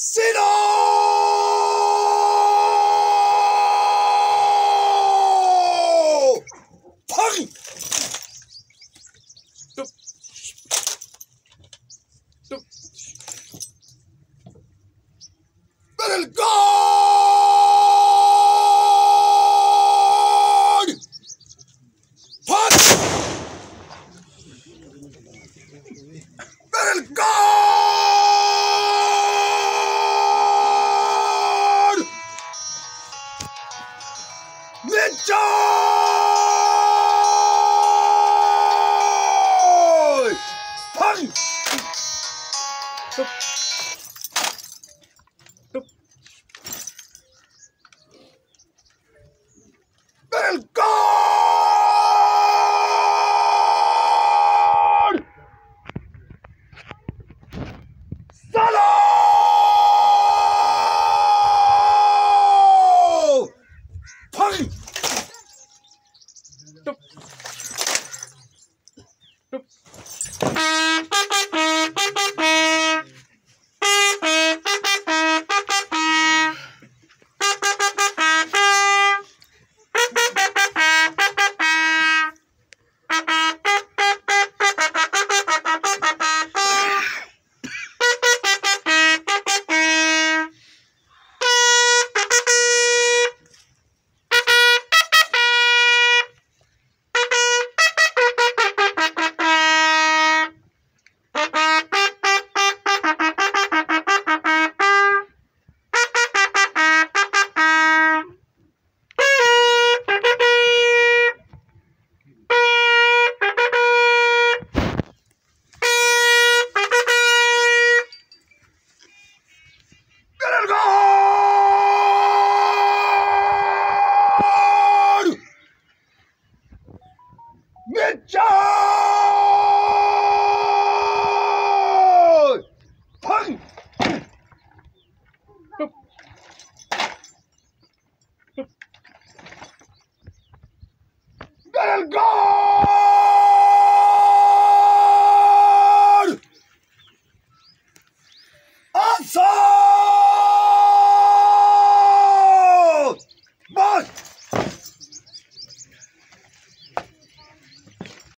Sit Parry Punch! Let it go! 뚝. 뚝. 땡골! 살로! 팡! 뚝. will go